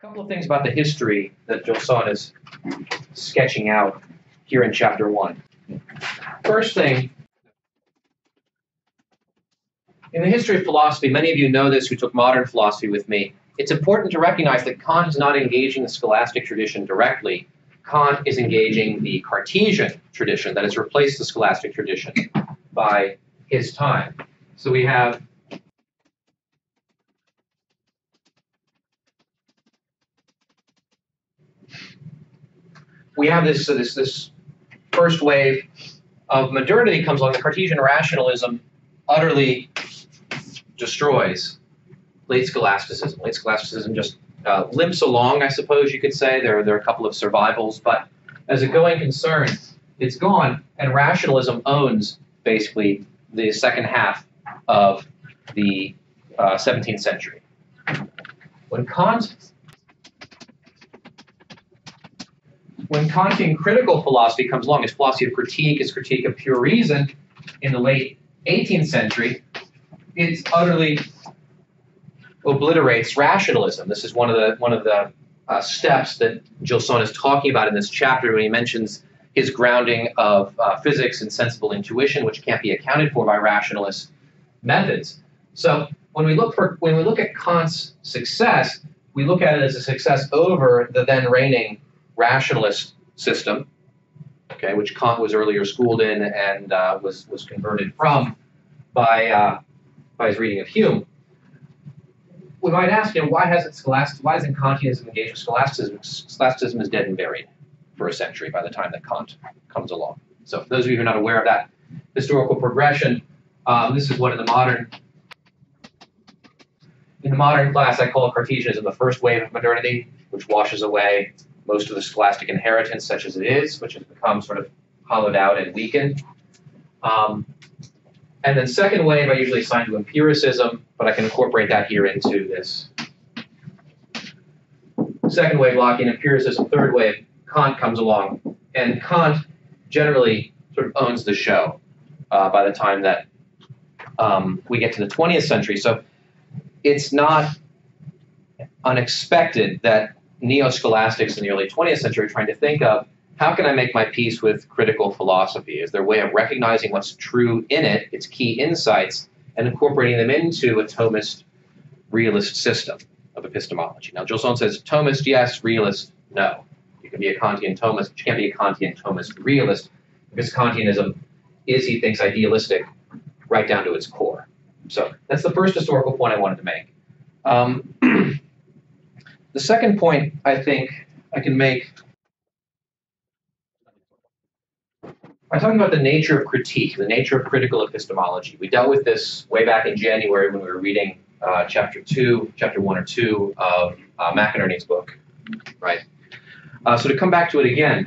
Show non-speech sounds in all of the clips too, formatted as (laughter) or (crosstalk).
Couple of things about the history that Gilson is sketching out here in chapter one. First thing, in the history of philosophy, many of you know this who took modern philosophy with me. It's important to recognize that Kant is not engaging the scholastic tradition directly. Kant is engaging the Cartesian tradition that has replaced the scholastic tradition by his time. So we have we have this this this first wave of modernity comes along. The Cartesian rationalism utterly destroys late scholasticism. Late scholasticism just uh, limps along, I suppose you could say. There, there are a couple of survivals, but as a going concern, it's gone, and rationalism owns basically the second half of the uh, 17th century. When Kant when Kantian critical philosophy comes along, his philosophy of critique, his critique of pure reason in the late 18th century, it utterly obliterates rationalism. This is one of the one of the uh, steps that Gilson is talking about in this chapter when he mentions his grounding of uh, physics and sensible intuition, which can't be accounted for by rationalist methods. So when we look for when we look at Kant's success, we look at it as a success over the then reigning rationalist system, okay, which Kant was earlier schooled in and uh, was was converted from by uh, by his reading of Hume. We might ask, you know, why hasn't scholastic, why isn't Kantianism engaged with scholasticism? Scholasticism is dead and buried for a century by the time that Kant comes along. So, for those of you who are not aware of that historical progression, um, this is what in the modern in the modern class I call Cartesianism the first wave of modernity, which washes away most of the scholastic inheritance, such as it is, which has become sort of hollowed out and weakened. Um, and then second wave, I usually assign to empiricism, but I can incorporate that here into this. Second wave, Lockean empiricism. Third wave, Kant comes along. And Kant generally sort of owns the show uh, by the time that um, we get to the 20th century. So it's not unexpected that neo-scholastics in the early 20th century trying to think of how can I make my peace with critical philosophy? Is there a way of recognizing what's true in it, its key insights, and incorporating them into a Thomist realist system of epistemology? Now, Gilson says Thomist, yes, realist, no. You can be a Kantian Thomist, but you can't be a Kantian Thomist realist because Kantianism is, he thinks, idealistic right down to its core. So that's the first historical point I wanted to make. Um, (clears throat) the second point I think I can make by talking about the nature of critique, the nature of critical epistemology. We dealt with this way back in January when we were reading uh, chapter two, chapter one or two of uh, McInerney's book, right? Uh, so to come back to it again,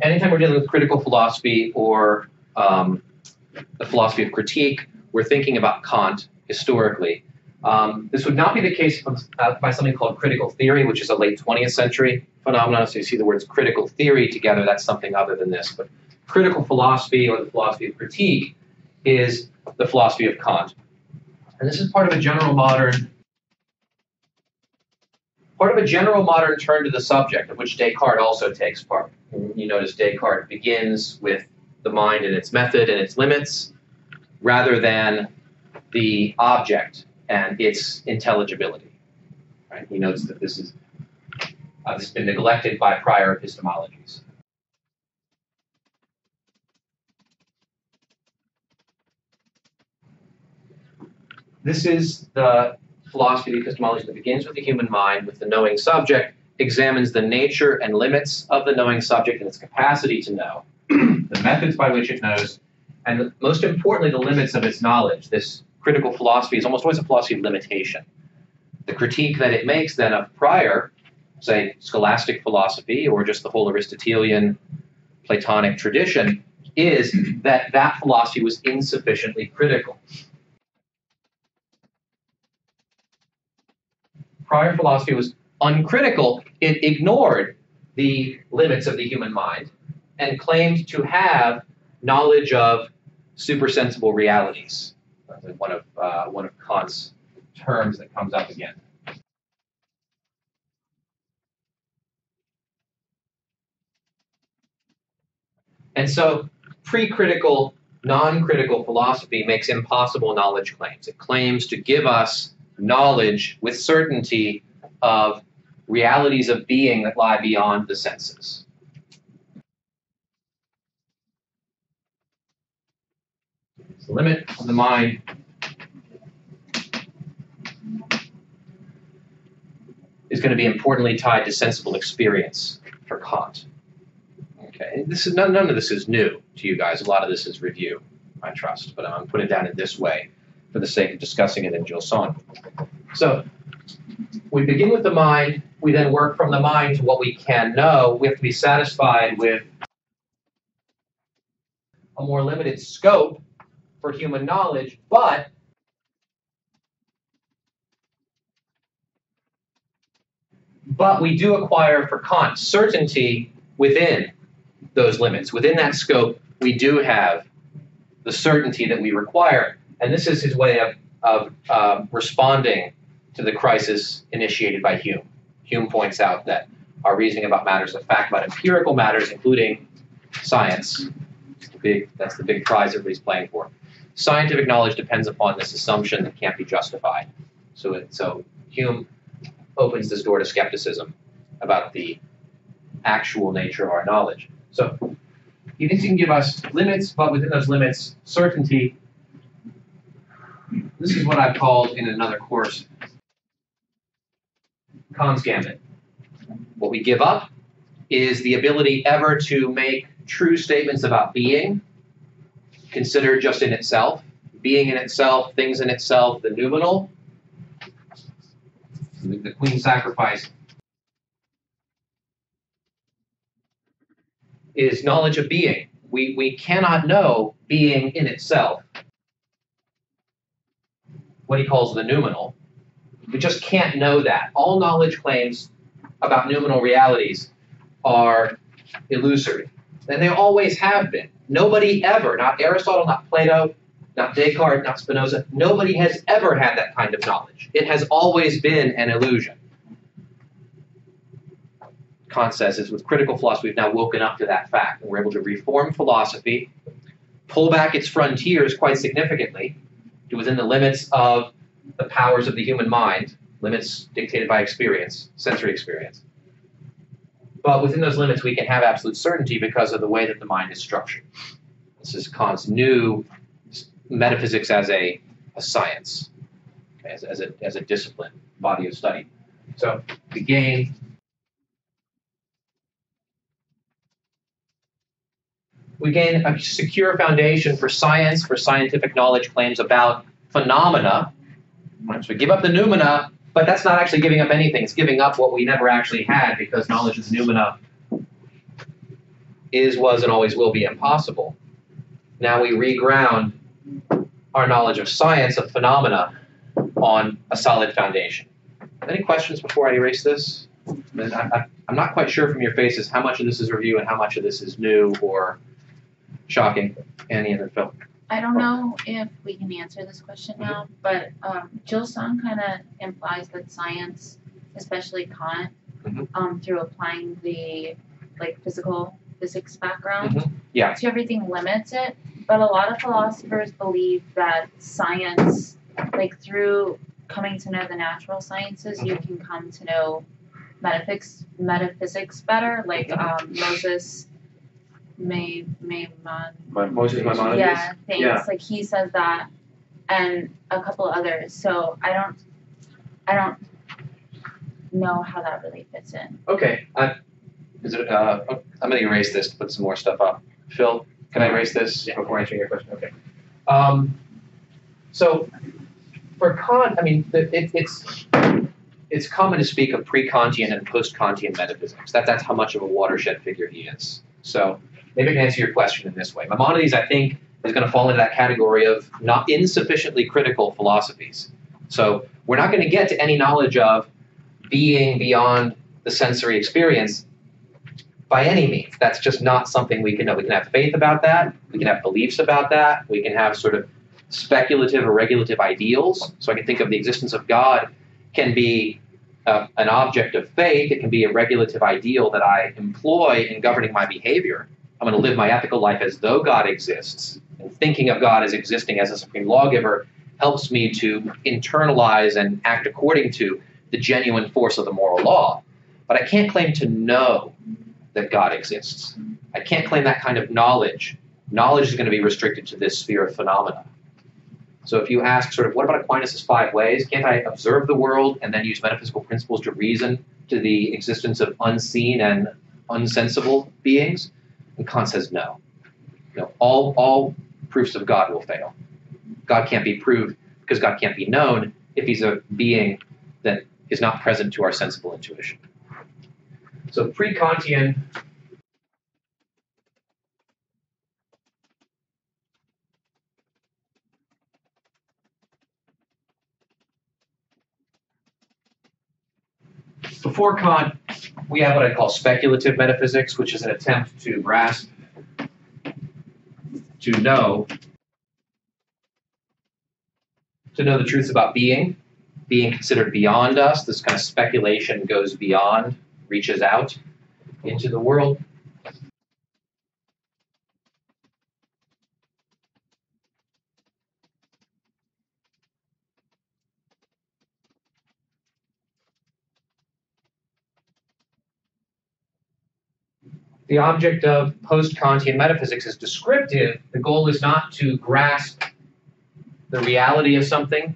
anytime we're dealing with critical philosophy or um, the philosophy of critique, we're thinking about Kant historically. Um, this would not be the case uh, by something called critical theory, which is a late 20th century phenomenon. So you see the words critical theory together, that's something other than this. But critical philosophy or the philosophy of critique is the philosophy of Kant. And this is part of a general modern part of a general modern turn to the subject, of which Descartes also takes part. You notice Descartes begins with the mind and its method and its limits, rather than the object and its intelligibility. Right? He notes that this is uh, this has been neglected by prior epistemologies. This is the philosophy of epistemology that begins with the human mind, with the knowing subject, examines the nature and limits of the knowing subject and its capacity to know, (clears throat) the methods by which it knows, and most importantly, the limits of its knowledge. This critical philosophy is almost always a philosophy of limitation. The critique that it makes then of prior, say, scholastic philosophy or just the whole Aristotelian Platonic tradition is that that philosophy was insufficiently critical. Prior philosophy was uncritical. It ignored the limits of the human mind and claimed to have knowledge of supersensible realities. That's one of uh, one of Kant's terms that comes up again. And so, pre-critical, non-critical philosophy makes impossible knowledge claims. It claims to give us knowledge with certainty of realities of being that lie beyond the senses. The limit of the mind is going to be importantly tied to sensible experience for Kant. Okay, this is none, none of this is new to you guys. A lot of this is review, I trust, but I'm putting it down in this way for the sake of discussing it in Gilson. So we begin with the mind. We then work from the mind to what we can know. We have to be satisfied with a more limited scope for human knowledge, but but we do acquire for Kant certainty within those limits. Within that scope, we do have the certainty that we require. And this is his way of, of uh, responding to the crisis initiated by Hume. Hume points out that our reasoning about matters of fact, about empirical matters, including science, the big, that's the big prize everybody's playing for. Scientific knowledge depends upon this assumption that can't be justified. So, it, so Hume opens this door to skepticism about the actual nature of our knowledge. So he thinks he can give us limits, but within those limits, certainty. This is what I've called in another course Kant's gambit. What we give up is the ability ever to make true statements about being, considered just in itself, being in itself, things in itself, the noumenal, the queen sacrifice is knowledge of being. We, we cannot know being in itself, what he calls the noumenal. We just can't know that. All knowledge claims about noumenal realities are illusory. And they always have been. Nobody ever, not Aristotle, not Plato, not Descartes, not Spinoza, nobody has ever had that kind of knowledge. It has always been an illusion. Kant says is with critical philosophy, we've now woken up to that fact, and we're able to reform philosophy, pull back its frontiers quite significantly to within the limits of the powers of the human mind, limits dictated by experience, sensory experience. But within those limits, we can have absolute certainty because of the way that the mind is structured. This is Kant's new metaphysics as a, a science, as, as, a, as a discipline, body of study. So we gain we gain a secure foundation for science, for scientific knowledge claims about phenomena. Once we give up the noumena, but that's not actually giving up anything. It's giving up what we never actually had because knowledge of the noumena is, was, and always will be impossible. Now we reground our knowledge of science, of phenomena, on a solid foundation. Any questions before I erase this? I, am not quite sure from your faces how much of this is review and how much of this is new or shocking. Annie and Phil. I don't know if we can answer this question now, but um, song kind of implies that science, especially Kant, Mhm. um, through applying the like physical physics background Mhm. Yeah. to everything, limits it. But a lot of philosophers believe that science, like through coming to know the natural sciences, you can come to know metaphysics metaphysics better. Like Mhm. um, Moses May Maimon My, Moses Maimonides. yeah, things Yeah. like he says that, and a couple others. So I don't, I don't know how that really fits in. Okay. I, is it, uh, I'm going to erase this to put some more stuff up. Phil, can I erase this before answering your question? Okay. Um, so for Kant, I mean, the- it, it's it's common to speak of pre-Kantian and post-Kantian metaphysics. That that's how much of a watershed figure he is. So maybe I can answer your question in this way. Maimonides, I think, is going to fall into that category of not insufficiently critical philosophies. So we're not going to get to any knowledge of being beyond the sensory experience by any means. That's just not something we can know. We can have faith about that. We can have beliefs about that. We can have sort of speculative or regulative ideals. So I can think of the existence of God can be uh, an object of faith. It can be a regulative ideal that I employ in governing my behavior. I'm going to live my ethical life as though God exists. And thinking of God as existing as a supreme lawgiver helps me to internalize and act according to the genuine force of the moral law. But I can't claim to know that God exists. I can't claim that kind of knowledge. Knowledge is going to be restricted to this sphere of phenomena. So if you ask, sort of, what about Aquinas' five ways? Can't I observe the world and then use metaphysical principles to reason to the existence of unseen and unsensible beings? Kant says no. No, all all proofs of God will fail. God can't be proved because God can't be known if he's a being that is not present to our sensible intuition. So pre-Kantian Before Kant, we have what I call speculative metaphysics, which is an attempt to grasp, to know, to know the truths about being, being considered beyond us. This kind of speculation goes beyond, reaches out into the world. The object of post Kantian metaphysics is descriptive, the goal is not to grasp the reality of something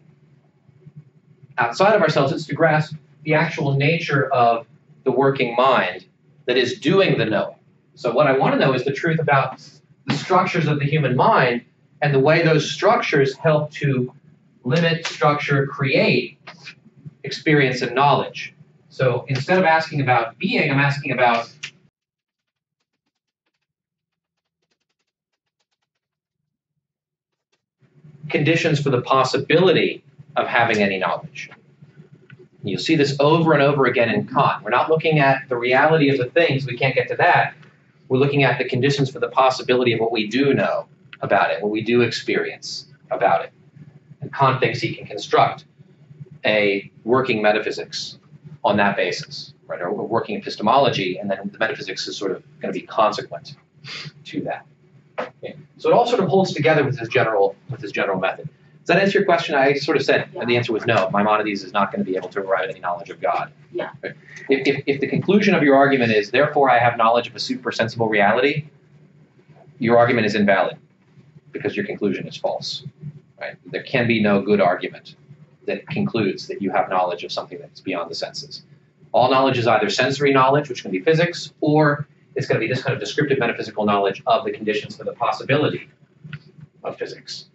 outside of ourselves, it's to grasp the actual nature of the working mind that is doing the knowing. So, what I want to know is the truth about the structures of the human mind and the way those structures help to limit, structure, create experience and knowledge. So, instead of asking about being, I'm asking about conditions for the possibility of having any knowledge. You'll see this over and over again in Kant. We're not looking at the reality of the things, we can't get to that. We're looking at the conditions for the possibility of what we do know about it, what we do experience about it. And Kant thinks he can construct a working metaphysics on that basis, right? Or working epistemology, and then the metaphysics is sort of going to be consequent to that. Okay. So it all sort of holds together with this general with this general method. Does that answer your question? I sort of said yeah. the answer was no. Maimonides is not going to be able to arrive at any knowledge of God. Yeah. If, if, if the conclusion of your argument is, therefore, I have knowledge of a supersensible reality, your argument is invalid because your conclusion is false. Right? There can be no good argument that concludes that you have knowledge of something that's beyond the senses. All knowledge is either sensory knowledge, which can be physics, or it's going to be this kind of descriptive metaphysical knowledge of the conditions for the possibility of physics.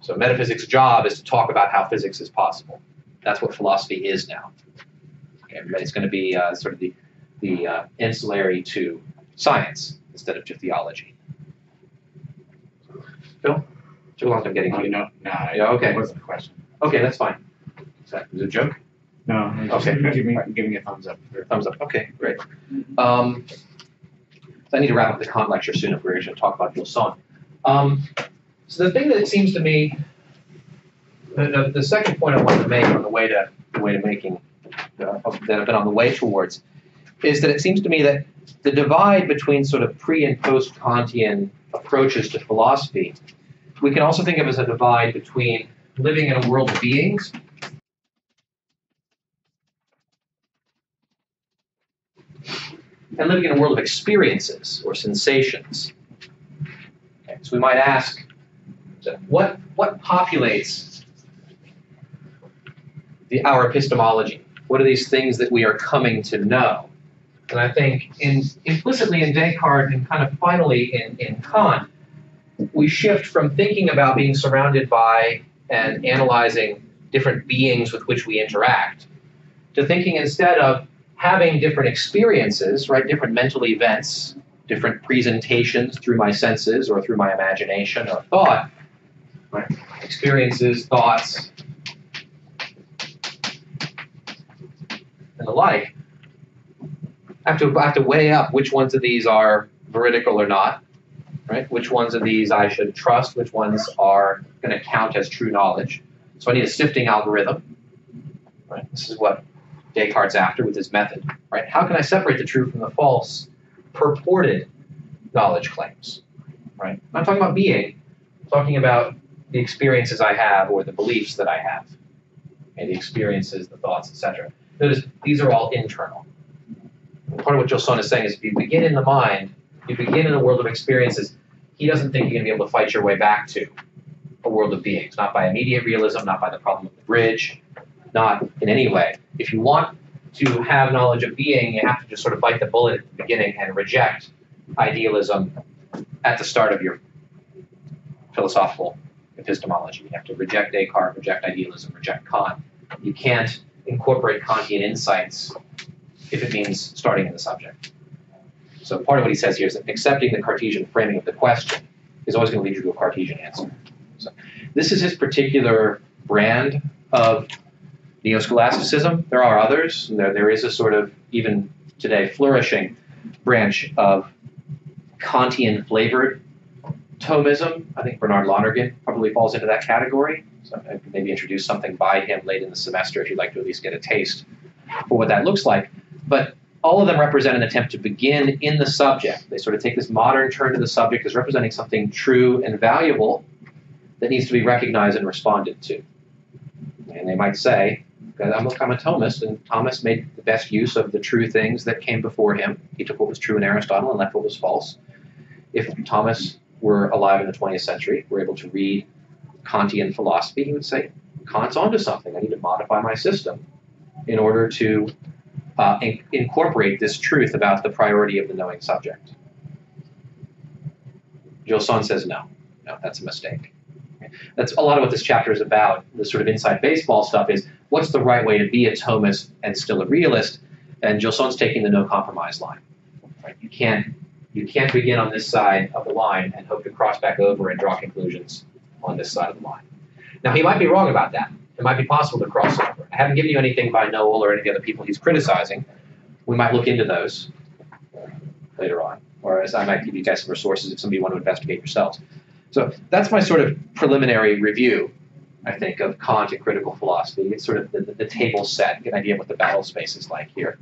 So metaphysics' job is to talk about how physics is possible. That's what philosophy is now. Okay, it's going to be uh, sort of the, the uh, ancillary to science instead of to theology. Phil? Took a long time getting you. No, no, yeah, okay. That wasn't a question. Okay, that's fine. Is that was it a joke? No. Okay. Give me, give me a thumbs up. Thumbs up. Okay, great. Um, so I need to wrap up the Kant lecture soon if we're going to talk about Sonne. Um, so the thing that it seems to me, the, the, the, second point I wanted to make on the way to the way to making uh, that I've been on the way towards, is that it seems to me that the divide between sort of pre and post Kantian approaches to philosophy, we can also think of as a divide between living in a world of beings and living in a world of experiences or sensations. Okay, so we might ask, what, what populates the, our epistemology? What are these things that we are coming to know? And I think in, implicitly in Descartes and kind of finally in, in Kant, we shift from thinking about being surrounded by and analyzing different beings with which we interact to thinking instead of having different experiences, right, different mental events, different presentations through my senses or through my imagination or thought, right, experiences, thoughts, and the like. I have to, I have to weigh up which ones of these are veridical or not, right? Which ones of these I should trust, which ones are going to count as true knowledge. So I need a sifting algorithm, right? This is what Descartes after with his method, right? How can I separate the true from the false purported knowledge claims, right? I'm not talking about being, I'm talking about the experiences I have or the beliefs that I have, and the experiences, the thoughts, etc. Notice these are all internal. Part of what Gilson is saying is if you begin in the mind, you begin in a world of experiences, he doesn't think you're going to be able to fight your way back to a world of beings, not by immediate realism, not by the problem of the bridge, not in any way. If you want to have knowledge of being, you have to just sort of bite the bullet at the beginning and reject idealism at the start of your philosophical epistemology. You have to reject Descartes, reject idealism, reject Kant. You can't incorporate Kantian insights if it means starting in the subject. So part of what he says here is that accepting the Cartesian framing of the question is always going to lead you to a Cartesian answer. So this is his particular brand of neo-scholasticism. There are others. There, there is a sort of even today flourishing branch of Kantian flavored Thomism. I think Bernard Lonergan probably falls into that category. So I could maybe introduce something by him late in the semester if you'd like to at least get a taste for what that looks like. But all of them represent an attempt to begin in the subject. They sort of take this modern turn to the subject as representing something true and valuable that needs to be recognized and responded to. And they might say, I'm I'm a Thomist, and Thomas made the best use of the true things that came before him. He took what was true in Aristotle and left what was false. If Thomas were alive in the 20th century, were able to read Kantian philosophy, he would say, Kant's onto something. I need to modify my system in order to uh, in- incorporate this truth about the priority of the knowing subject. Gilson says no, no, that's a mistake. That's a lot of what this chapter is about. The sort of inside baseball stuff is what's the right way to be a Thomist and still a realist, and Gilson's taking the no compromise line. Right? You can't you can't begin on this side of the line and hope to cross back over and draw conclusions on this side of the line. Now he might be wrong about that. It might be possible to cross over. I haven't given you anything by Noel or any of the other people he's criticizing. We might look into those later on, or as I might give you guys some resources if somebody want to investigate yourselves. So that's my sort of preliminary review, I think, of Kant and critical philosophy. It's sort of the, the, table set, get an idea of what the battle space is like here.